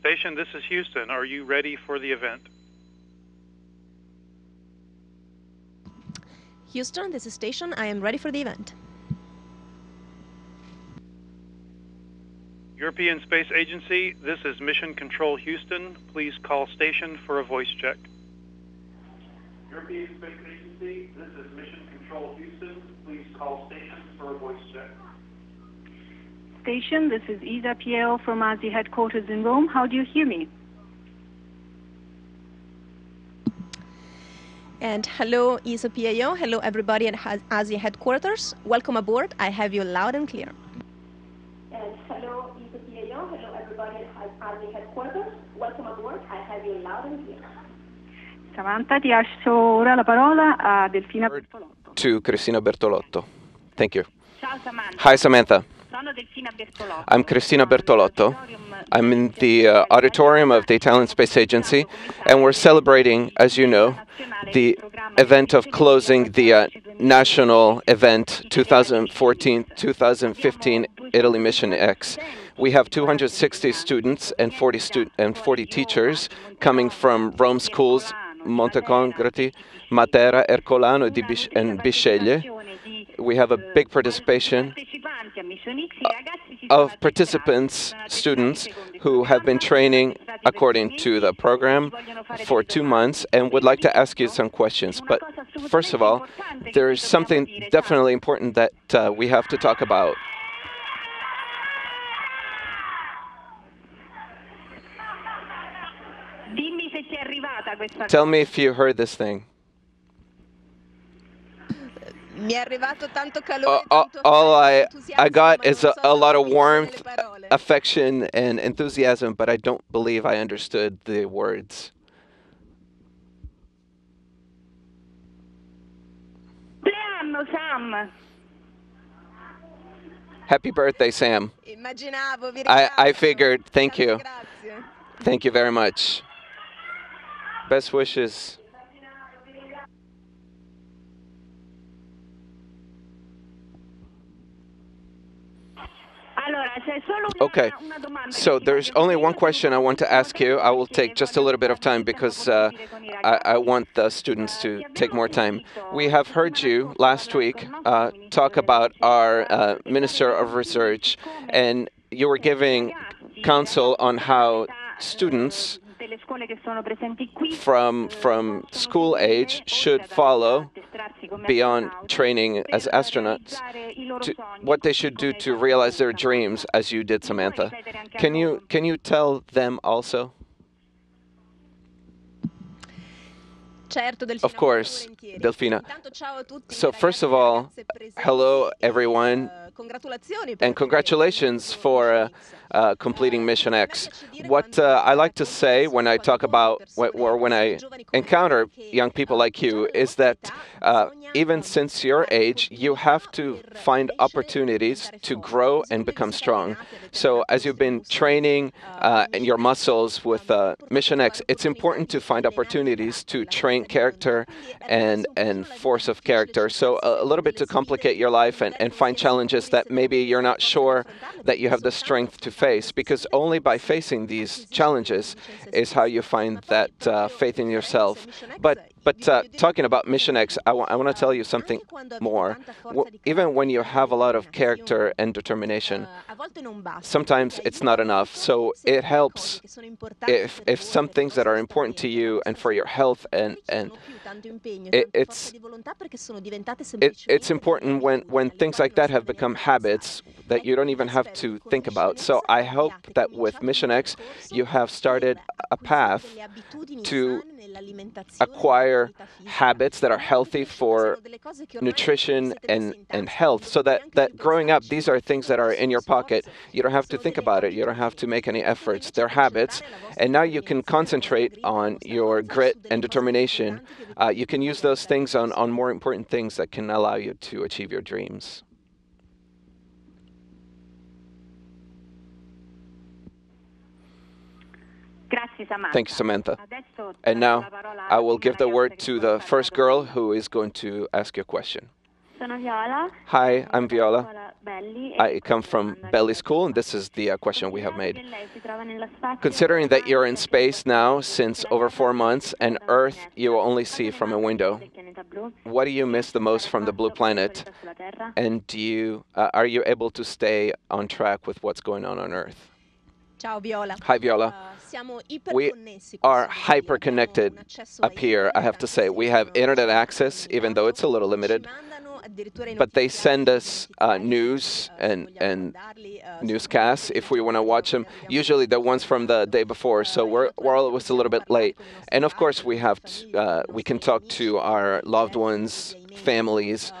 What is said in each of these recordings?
Station, this is Houston. Are you ready for the event? Houston, this is Station. I am ready for the event. European Space Agency, this is Mission Control Houston. Please call station for a voice check. European Space Agency, this is Mission Control Houston. Please call station for a voice check. Station, this is Isa Piero from ASI headquarters in Rome. How do you hear me? And hello, ESA PAO. Hello, everybody at Ha- ASI headquarters. Welcome aboard. I have you loud and clear. And hello, ESA PAO. Hello, everybody at ASI headquarters. Welcome aboard. I have you loud and clear. Samantha, ti lascio ora la parola a Delfina Bertolotto. To Cristina Bertolotto. Thank you. Ciao Samantha, Hi, Samantha. I'm Cristina Bertolotto. I'm in the uh, auditorium of the Italian Space Agency, and we're celebrating, as you know, the event of closing the uh, national event 2014-2015 Italy Mission X. We have 260 students and 40 stu- and 40 teachers coming from Rome schools, Montecompatri, Matera, Ercolano, and Bisceglie. We have a big participation of participants, students who have been training according to the program for two months and would like to ask you some questions. But first of all, there's something definitely important that uh, we have to talk about. Tell me if you heard this thing. Mi è arrivato tanto Uh, calore, all, tanto all I, I got is non a, a lot of warmth, affection, and enthusiasm, but I don't believe I understood the words. compleanno Sam. Happy birthday, Sam. Immaginavo, vi I- I figured. Thank Tante you. Grazie. Thank you very much. Best wishes. Okay. So there's only one question I want to ask you. I will take just a little bit of time because uh, I, I want the students to take more time. We have heard you last week uh, talk about our uh, Minister of Research, and you were giving counsel on how students delle scuole che sono presenti qui from from school age should follow beyond training as astronauts to what they should do to realize their dreams as you did Samantha. Can you can you tell them also? Of course, molto. Delfina. Intanto ciao a tutti So first of all, hello everyone congratulazioni per and congratulations for uh, uh, completing Mission X. What uh, I like to say when I talk about or when I encounter young people like you is that uh, even since your age, you have to find opportunities to grow and become strong. So as you've been training uh, and your muscles with uh, Mission X, it's important to find opportunities to train character and and force of character. So a, a little bit to complicate your life and, and find challenges that maybe you're not sure that you have the strength to face because only by facing these challenges is how you find that uh, faith in yourself. But but uh, talking about Mission X, I want to tell you something more. W- even when you have a lot of character and determination, sometimes it's not enough. So it helps if if some things that are important to you and for your health and and it- it's- it, it's important when when things like that have become habits that you don't even have to think about. So I hope that with Mission X, you have started a path to nell'alimentazione, acquire habits that are healthy for nutrition and, and health. So that, that growing up these are things that are in your pocket. You don't have to think about it. You don't have to make any efforts. They're habits. And now you can concentrate on your grit and determination. Uh, you can use those things on, on more important things that can allow you to achieve your dreams Thank you, Samantha. And now i will give the word to the first girl who is going to ask you a question. Hi i'm viola. I come from Belli School, and this is the uh, question we have made. Considering that you're in space now since over four months, and Earth you will only see from a window, what do you miss the most from the blue planet? And do you uh, are you able to stay on track with what's going on on Earth? Ciao Viola. Hi, Viola. We are hyper connected up here, I have to say. We have internet access, even though it's a little limited. But they send us uh, news and, and newscasts if we want to watch them. Usually the ones from the day before, so we're, we're always a little bit late. And of course, we have to, uh, we can talk to our loved ones, families,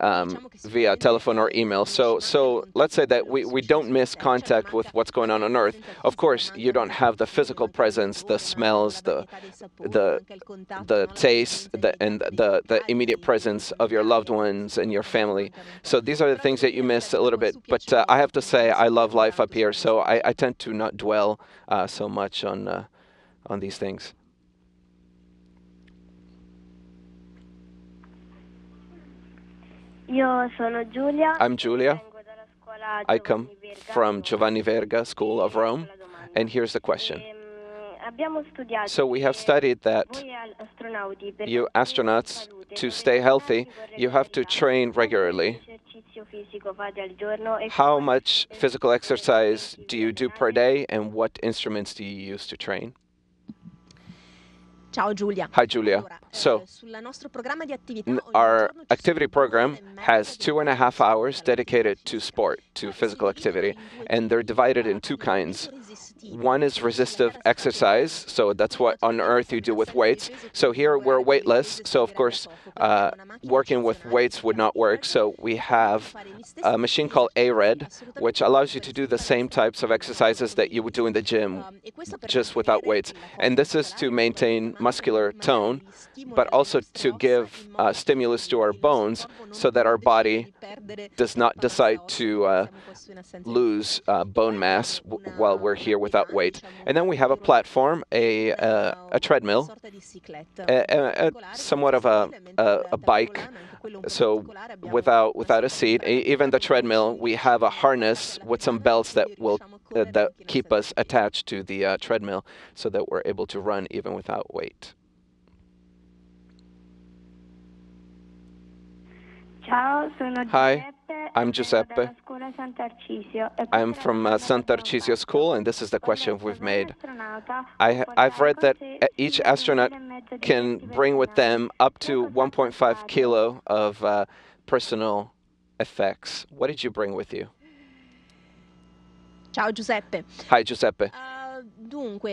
um, via telephone or email. So, so let's say that we, we don't miss contact with what's going on on Earth. Of course, you don't have the physical presence, the smells, the the the taste, the, and the the immediate presence of your loved ones and your family. So these are the things that you miss a little bit. But uh, I have to say, I love life up here, so I, I tend to not dwell uh, so much on uh, on these things. Io sono Giulia. I'm Giulia. vengo dalla scuola I come from Giovanni Verga School of Rome. And here's the question. Ehm, So we have studied that voi al- astronauti per you astronauts, to stay healthy, you have to train regularly. esercizio fisico fate al giorno How much physical exercise do you do per day, and what instruments do you use to train? Ciao Giulia. Hi, Giulia. Eh, So, sul nostro programma di attività N- ogni Our activity program due ore mezza has two and a half hours dedicated to sport, to physical activity, and they're divided in two kinds. One is resistive exercise, so that's what on earth you do with weights. So here we're weightless, so of course, uh, working with weights would not work. So we have a machine called ARED, which allows you to do the same types of exercises that you would do in the gym, just without weights. And this is to maintain muscular tone, but also to give uh, stimulus to our bones so that our body does not decide to uh, lose uh, bone mass while we're here without weight. And then we have a platform, a, uh, a treadmill, a, a, somewhat of a, bike, so without without a seat. Even the treadmill, we have a harness with some belts that will uh, that keep us attached to the uh, treadmill, so that we're able to run even without weight. Ciao, sono Hi, Giuseppe. I'm Giuseppe. dalla scuola San Tarcisio. I'm from la uh, San Tarcisio School, and this is the question we've made. I, I've read that portare uh, con each astronaut un chilo mezzo di can bring with them up to Che cosa ha 1.5 kilo of uh, personal effects. What did you bring with you? Ciao Giuseppe. Hi, Giuseppe.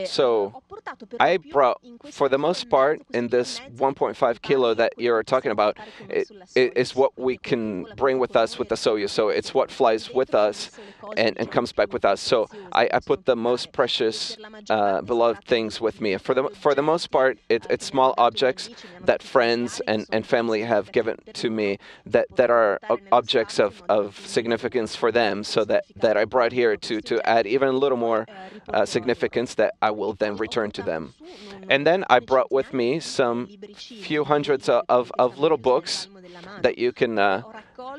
So, ho portato per I brought, for the most part, in this chilo e mezzo, 1.5 kilo that you're talking about, it, it is what we can bring with us with the Soyuz. So it's what flies with us and, and comes back with us. So I, I put the most precious, uh, beloved things with me. For the for the most part, it, it's small objects that friends and, and family have given to me that, that are objects of, of significance for them. So that, that I brought here to, to add even a little more uh, significance that I will then return to them. And then I brought with me some few hundreds of, of, little books that you can uh,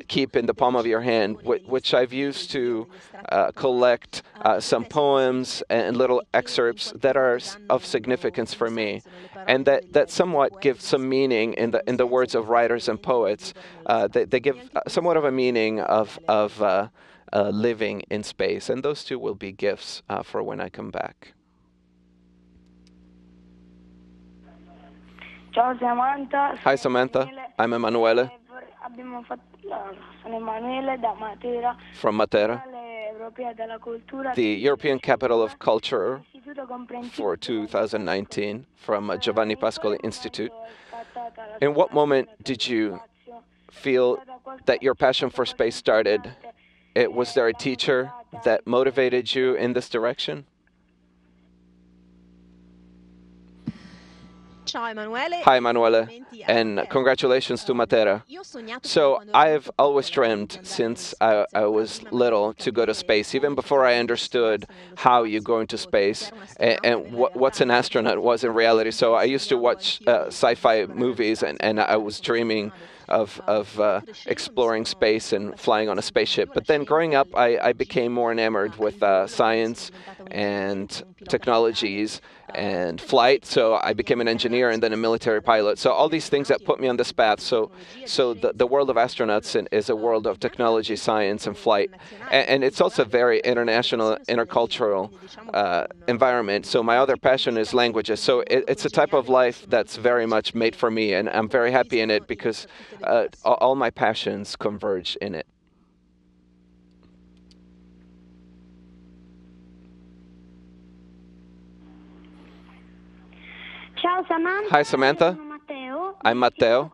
keep in the palm of your hand, which I've used to uh, collect uh, some poems and little excerpts that are of significance for me, and that, that somewhat give some meaning in the in the words of writers and poets. Uh, they, they give uh, somewhat of a meaning of of uh, uh, living in space, and those two will be gifts uh, for when I come back. Ciao Samantha. Hi, Samantha. Emanuele. I'm Emanuele Abbiamo fatto, sono Emanuele da Matera, from Matera, Capitale Europea della Cultura, the European Capital of Culture for 2019 from Giovanni Pascoli Institute. Quando è scattata la In what moment did you feel that your passion for space started? It, was there a teacher that motivated you in this direction? Ciao Emanuele. Hi, Emanuele, and congratulations to Matera. Io ho sognato fin So I've always dreamed since I, I was little to go to space, even before I understood how you go into space and, and what, what's an astronaut was in reality. So I used to watch uh, sci-fi movies and, and I was dreaming of, of uh, exploring space and flying on a spaceship. But then growing up, I, I became more enamored with uh, science and technologies and flight. So I became an engineer and then a military pilot. So all these things that put me on this path. So, so the, the world of astronauts is a world of technology, science, and flight. And, and it's also a very international, intercultural uh, environment. So my other passion is languages. So it, it's a type of life that's very much made for me, and I'm very happy in it because uh, all my passions converge in it. Ciao Samantha. Hi, Samantha. Sono I'm Matteo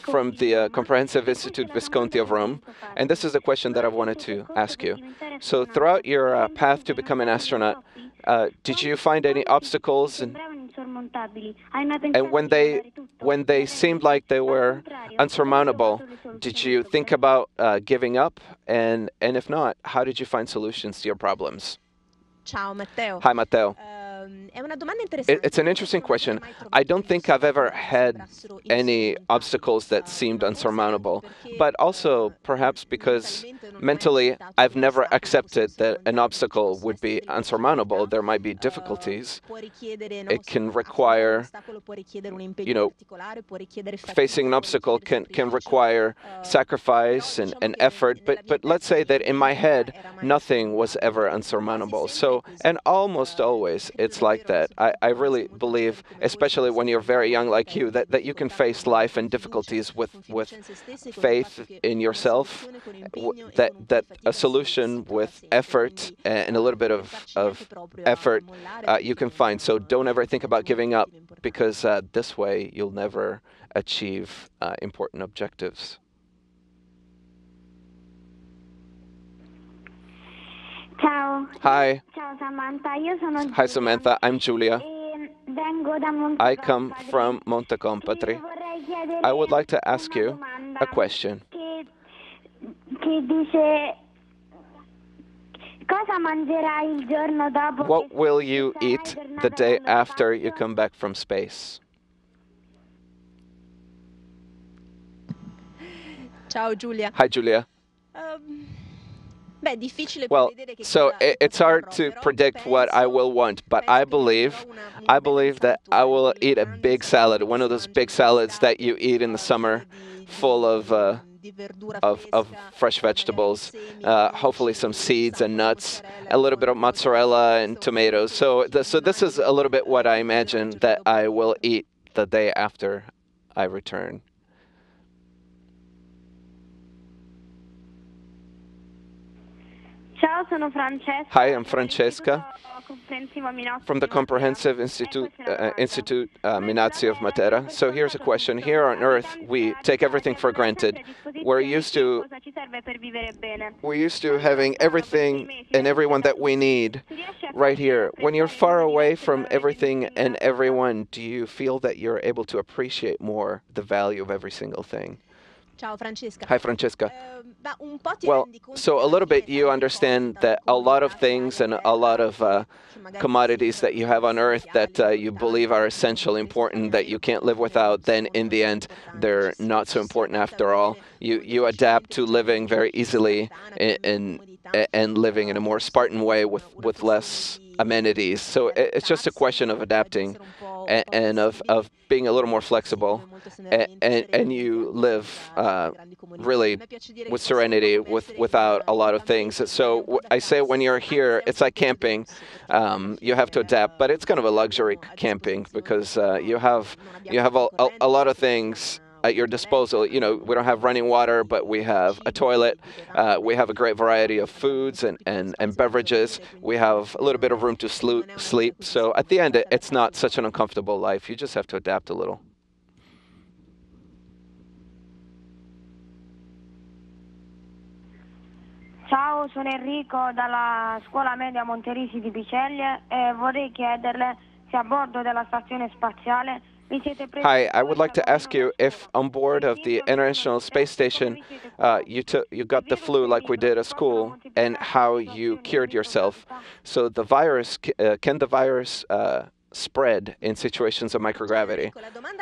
from the uh, Comprehensive Institute Visconti of Rome, and this is the question that I wanted to ask you. So, throughout your uh, path to become an astronaut, uh, did you find any obstacles, and, and when they when they seemed like they were unsurmountable, did you think about uh, giving up? And and if not, how did you find solutions to your problems? Ciao Matteo. Hi, Matteo. It's an interesting question. I don't think I've ever had any obstacles that seemed unsurmountable, but also perhaps because mentally I've never accepted that an obstacle would be unsurmountable. There might be difficulties. It can require, you know, Facing an obstacle can, can require sacrifice and, and effort, but, but let's say that in my head, nothing was ever unsurmountable. So, and almost always it's like that. I, I really believe, especially when you're very young like you, that, that you can face life and difficulties with, with faith in yourself, that, that a solution with effort and a little bit of, of effort uh, you can find. So don't ever think about giving up because uh, this way you'll never achieve uh, important objectives. Ciao. Hi. Ciao Samantha, io sono Hi, Samantha. I'm Julia. vengo da I come from Montecompatri. I would like to ask you a question. Che, che dice cosa mangerai il giorno dopo What will you eat the day dallo after you come back from space? Ciao Giulia. Hi, Julia. Beh, um, difficile Well, so cosa- i- it's hard to predict what I will want, but I believe, mangerò una- una I believe that I will eat a big salad, one of those big salads that you eat in the summer, full of uh, of, of fresh vegetables, uh, hopefully some seeds and nuts, a little bit of mozzarella and tomatoes. So, th- so this is a little bit what I imagine that I will eat the day after I return. Ciao, sono Francesca. Hi, I'm Francesca from the. Comprehensive Institute, uh. Institute uh, Minozzi of Matera. So here's a question. Here on Earth, we take everything for granted. We're used to Cosa ci serve per vivere bene? we're used to having everything and everyone that we need right here. When you're far away from everything and everyone, do you feel that you're able to appreciate more the value of every single thing? Ciao Francesca. Hi, Francesca. Ehm, ma un po' ti Well, so a little bit you understand that a lot of things and a lot of uh, commodities that you have on earth that uh, you believe are essential, important, that you can't live without, then in the end, they're not so important after all. You, you adapt to living very easily and, and, and living in a more Spartan way with, with less amenities. So it's just a question of adapting and, and of, of being a little more flexible. And, and, and you live uh, really with serenity, with without a lot of things. So I say when you're here, it's like camping. Um, you have to adapt, but it's kind of a luxury camping because uh, you have you have a, a, a lot of things at your disposal. You know, we don't have running water, but we have a toilet. Uh, we have a great variety of foods and, and, and beverages. We have a little bit of room to sleep. So at the end, it's not such an uncomfortable life. You just have to adapt a little. Ciao, sono Enrico dalla scuola media Monterisi di Bisceglie e vorrei chiederle se a bordo della stazione spaziale Hi, I would like to ask you if on board of the International Space Station uh, you took you got the flu like we did at school and how you cured yourself. So the virus, uh, can the virus uh, spread in situations of microgravity.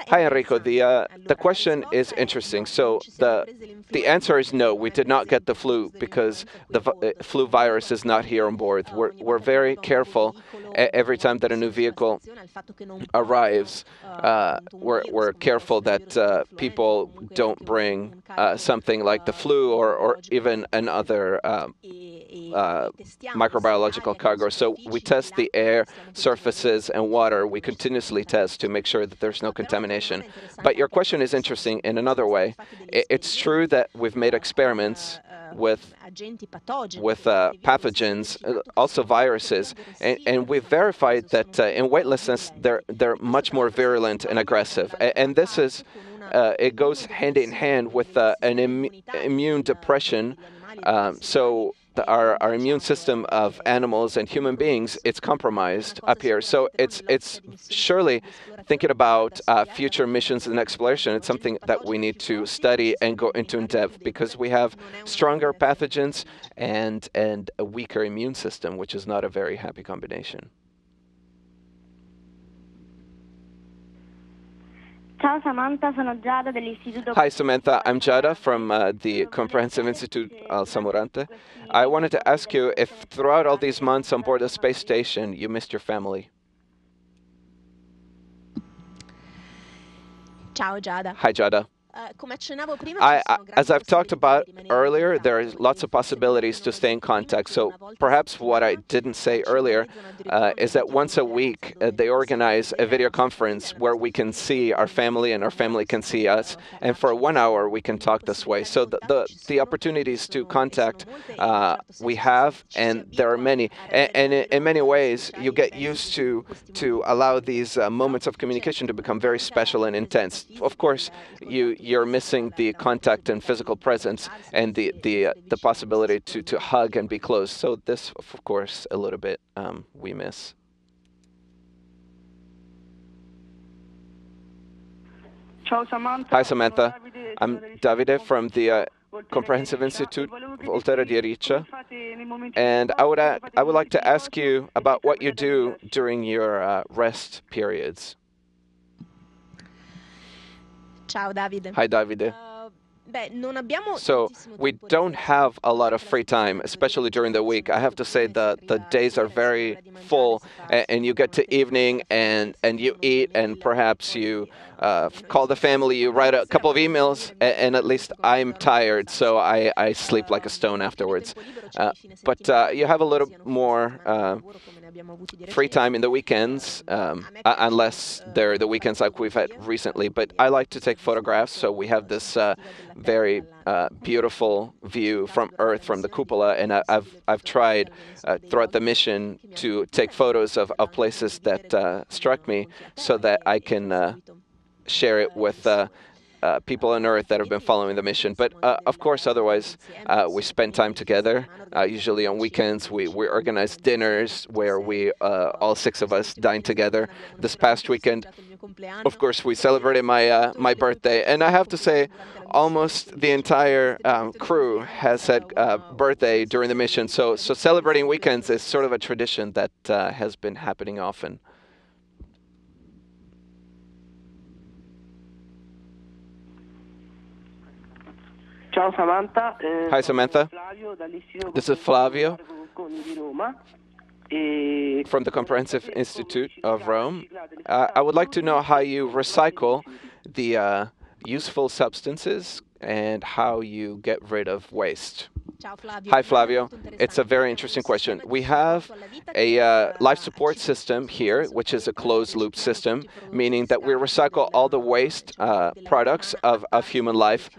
Hi, Enrico. The, uh, the question is interesting. So the, the answer is no, we did not get the flu because the vi- uh, flu virus is not here on board. We're, we're very careful every time that a new vehicle arrives. Uh, we're, we're careful that uh, people don't bring uh, something like the flu or, or even another um, uh, microbiological cargo. So we test the air, surfaces, and water. We continuously test to make sure that there's no contamination. But your question is interesting in another way. It's true that we've made experiments with with uh, pathogens, uh, also viruses, and, and we've verified that uh, in weightlessness they're they're much more virulent and aggressive, A- and this is uh, it goes hand in hand with uh, an Im- immune depression. Um, so our, our immune system of animals and human beings it's compromised up here. So it's it's surely thinking about uh, future missions and exploration. It's something that we need to study and go into in depth because we have stronger pathogens and and a weaker immune system, which is not a very happy combination. Ciao Samantha, sono Giada dell'Istituto Hi, Samantha. I'm Jada from uh, the Comprehensive Institute Al Samurante. I wanted to ask you if throughout all these months on board the space station you missed your family. Ciao Giada. Hi, Jada. Prima, I, ci I, sono grandi as I've talked about possibilità di rimanere in earlier, there are lots of possibilities to stay in contact. So perhaps what I didn't say earlier uh, is that once a week uh, they organize a video conference where we can see our family and our family can see us, and for one hour we can talk this way. So the the, the opportunities to contact uh, we have, and there are many, and, and in, in many ways you get used to to allow these uh, moments of communication to become very special and intense. Of course, you you're missing the contact and physical presence and the the uh, the possibility to to hug and be close. So this, of course, a little bit um, we miss. Hi, Samantha. I'm Davide from the uh, Comprehensive Institute Volterra di Riccia, and I would uh, I would like to ask you about what you do during your uh, rest periods. Ciao Davide. Hi, Davide. Abbiamo So we don't have a lot of free time, especially during the week. I have to say that the days are very full, and, and you get to evening and and you eat, and perhaps you uh, call the family, you write a couple of emails, and, and at least I'm tired, so I, I sleep like a stone afterwards. Uh, but uh, you have a little more uh, free time in the weekends, um, uh, unless they're the weekends like we've had recently. But I like to take photographs, so we have this uh, very uh, beautiful view from Earth, from the cupola, and I, I've I've tried uh, throughout the mission to take photos of, of places that uh, struck me, so that I can uh, share it with. Uh, people on Earth that have been following the mission. But uh, of course, otherwise, uh, we spend time together. Uh, usually on weekends, we, we organize dinners where we, uh, all six of us, dine together. This past weekend, of course, we celebrated my uh, my birthday, and I have to say, almost the entire um, crew has had birthday during the mission. So so celebrating weekends is sort of a tradition that has been happening often. Ciao Samantha. eh, Hi, Samantha. This is Flavio. Bocconi di Roma. From the Comprehensive Institute of Rome. Uh, I would like to know how you recycle the uh, useful substances and how you get rid of waste. Ciao Flavio. Hi, Flavio. It's a very interesting question. We have a uh, life support system here, which is a closed loop system, meaning that we recycle all the waste uh, products of, of human life,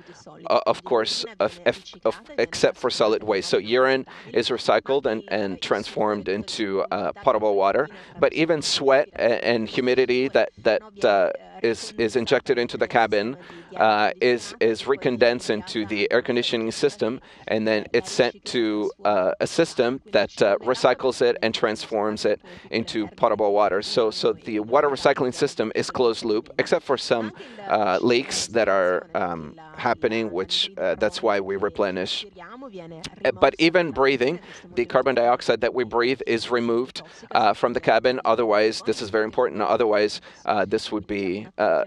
uh, of course, of, of, of, except for solid waste. So urine is recycled and, and transformed into uh, potable water, but even sweat and, and humidity that, that uh, is, is injected into the cabin uh, is is recondensed into the air conditioning system, and then it's sent to uh, a system that uh, recycles it and transforms it into potable water. So so the water recycling system is closed loop, except for some uh, leaks that are um, happening, which uh, that's why we replenish. Uh, But even breathing, the carbon dioxide that we breathe is removed from the cabin. Otherwise, this is very important. Otherwise, this would be uh,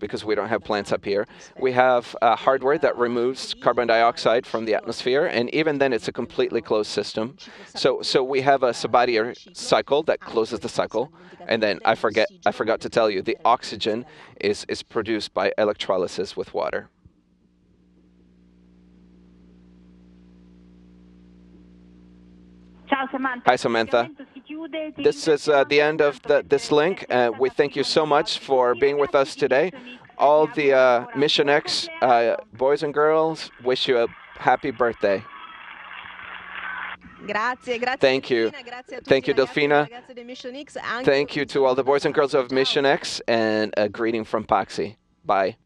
because we don't have plants up here. We have uh, hardware that removes carbon dioxide from the atmosphere, and even then, it's a completely closed system. So, so we have a Sabatier cycle that closes the cycle, and then I forget I forgot to tell you the oxygen is is produced by electrolysis with water. Hi, Samantha. This is uh, the end of the, this link. Uh, we thank you so much for being with us today. All the uh, Mission X uh, boys and girls wish you a happy birthday. Grazie, grazie. Thank you. Delfina, grazie a tutti Thank you, i ragazzi le Delfina. ragazze di Mission X, anche Thank you to all the boys and girls of Mission X and a greeting from Paxi. Bye.